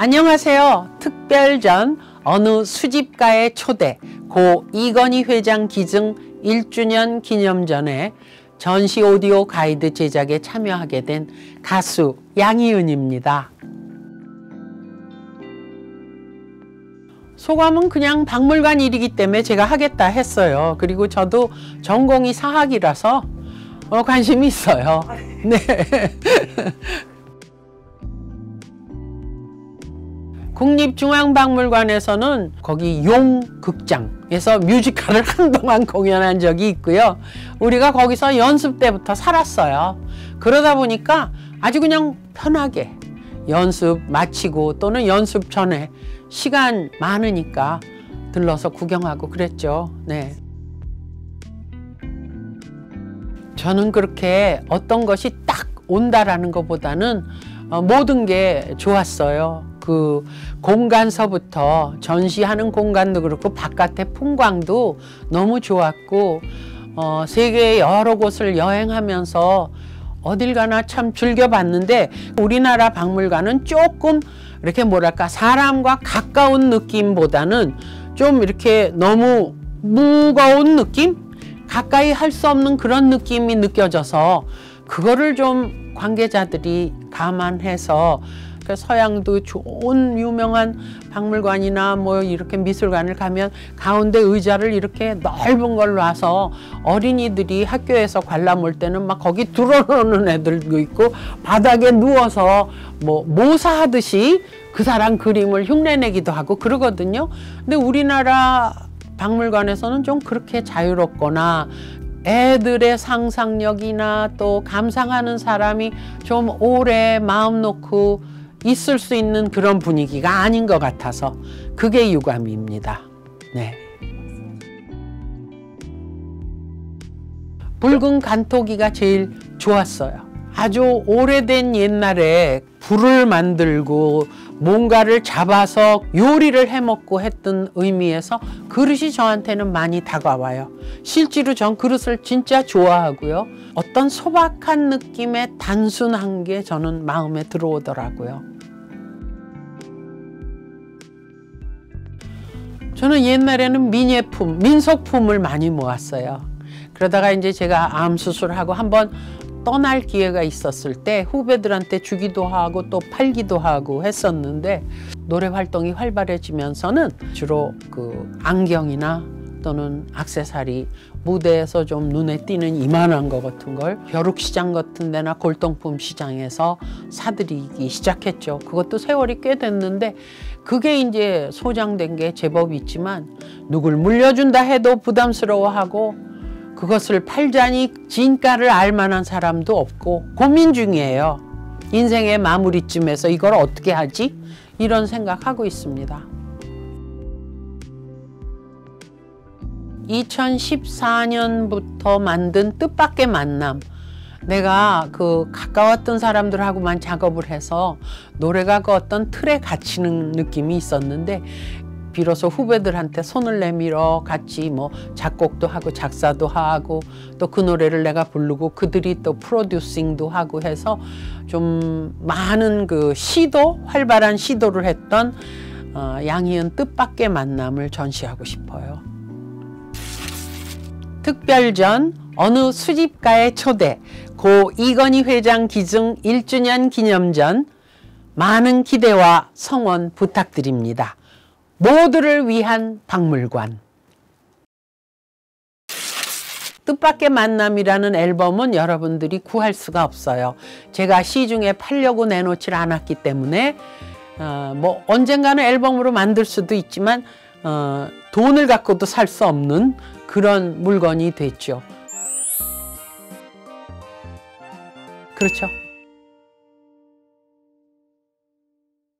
안녕하세요. 특별전 어느 수집가의 초대 고 이건희 회장 기증 1주년 기념전에 전시 오디오 가이드 제작에 참여하게 된 가수 양희은입니다. 소감은 그냥 박물관 일이기 때문에 제가 하겠다 했어요. 그리고 저도 전공이 사학이라서 어, 관심이 있어요. 네. 국립중앙박물관에서는 거기 용극장에서 뮤지컬을 한동안 공연한 적이 있고요. 우리가 거기서 연습 때부터 살았어요. 그러다 보니까 아주 그냥 편하게 연습 마치고 또는 연습 전에 시간 많으니까 들러서 구경하고 그랬죠. 네. 저는 그렇게 어떤 것이 딱 온다라는 것보다는 어, 모든 게 좋았어요. 그 공간서부터 전시하는 공간도 그렇고 바깥의 풍광도 너무 좋았고 어, 세계 여러 곳을 여행하면서 어딜 가나 참 즐겨봤는데 우리나라 박물관은 조금 이렇게 뭐랄까 사람과 가까운 느낌보다는 좀 이렇게 너무 무거운 느낌? 가까이 할 수 없는 그런 느낌이 느껴져서 그거를 좀 관계자들이 감안해서 그 서양도 좋은 유명한 박물관이나 뭐 이렇게 미술관을 가면 가운데 의자를 이렇게 넓은 걸 놔서 어린이들이 학교에서 관람 올 때는 막 거기 들어오는 애들도 있고 바닥에 누워서 뭐 모사하듯이 그 사람 그림을 흉내내기도 하고 그러거든요. 근데 우리나라 박물관에서는 좀 그렇게 자유롭거나 애들의 상상력이나 또 감상하는 사람이 좀 오래 마음 놓고 있을 수 있는 그런 분위기가 아닌 것 같아서 그게 유감입니다. 네. 붉은 간토기가 제일 좋았어요. 아주 오래된 옛날에 불을 만들고 뭔가를 잡아서 요리를 해 먹고 했던 의미에서 그릇이 저한테는 많이 다가와요. 실제로 전 그릇을 진짜 좋아하고요. 어떤 소박한 느낌의 단순한 게 저는 마음에 들어오더라고요. 저는 옛날에는 민예품, 민속품을 많이 모았어요. 그러다가 이제 제가 암 수술하고 한번 떠날 기회가 있었을 때 후배들한테 주기도 하고 또 팔기도 하고 했었는데 노래 활동이 활발해지면서는 주로 그 안경이나 또는 악세사리 무대에서 좀 눈에 띄는 이만한 것 같은 걸 벼룩시장 같은 데나 골동품 시장에서 사들이기 시작했죠. 그것도 세월이 꽤 됐는데 그게 이제 소장된 게 제법 있지만 누굴 물려준다 해도 부담스러워하고 그것을 팔자니 진가를 알 만한 사람도 없고 고민 중이에요. 인생의 마무리쯤에서 이걸 어떻게 하지? 이런 생각하고 있습니다. 2014년부터 만든 뜻밖의 만남 내가 그 가까웠던 사람들하고만 작업을 해서 노래가 그 어떤 틀에 갇히는 느낌이 있었는데 비로소 후배들한테 손을 내밀어 같이 뭐 작곡도 하고 작사도 하고 또 그 노래를 내가 부르고 그들이 또 프로듀싱도 하고 해서 좀 많은 그 시도 활발한 시도를 했던 어, 양희은 뜻밖의 만남을 전시하고 싶어요. 특별전 어느 수집가의 초대 고 이건희 회장 기증 1주년 기념전 많은 기대와 성원 부탁드립니다. 모두를 위한 박물관 뜻밖의 만남이라는 앨범은 여러분들이 구할 수가 없어요. 제가 시중에 팔려고 내놓질 않았기 때문에 어, 뭐 언젠가는 앨범으로 만들 수도 있지만 어, 돈을 갖고도 살 수 없는 그런 물건이 됐죠. 그렇죠.